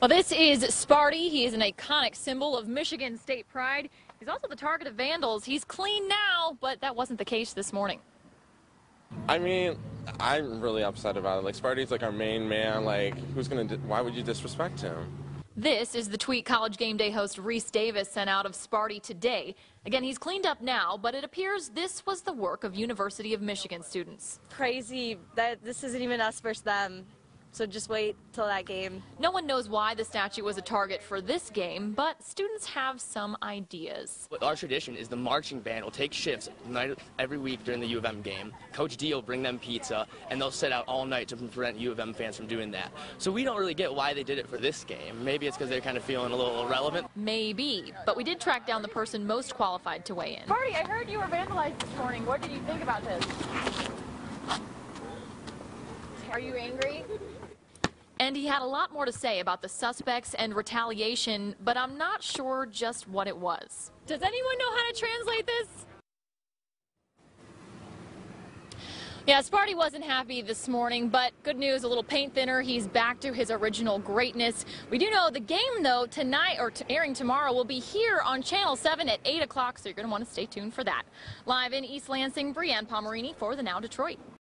Well, this is Sparty. He is an iconic symbol of Michigan state pride. He's also the target of vandals. He's clean now, but that wasn't the case this morning. I mean, I'm really upset about it. Like, Sparty's like our main man. Like, who's gonna? Why would you disrespect him? This is the tweet college game day host Rece Davis sent out of Sparty today. Again, he's cleaned up now, but it appears this was the work of University of Michigan students. crazy that this isn't even us versus them. So just wait till that game. No one knows why the statue was a target for this game, but students have some ideas. Our tradition is the marching band will take shifts night, every week during the U of M game. Coach D will bring them pizza, and they'll sit out all night to prevent U of M fans from doing that. So we don't really get why they did it for this game. Maybe it's because they're kind of feeling a little irrelevant. Maybe, but we did track down the person most qualified to weigh in. Marty, I heard you were vandalized this morning. What did you think about this? Are you angry? And he had a lot more to say about the suspects and retaliation, but I'm not sure just what it was. Does anyone know how to translate this? Yeah, Sparty wasn't happy this morning, but good news, a little paint thinner. He's back to his original greatness. We do know the game, though, tonight or airing tomorrow will be here on Channel 7 at 8 o'clock, so you're going to want to stay tuned for that. Live in East Lansing, Brianne Pomerini for the Now Detroit.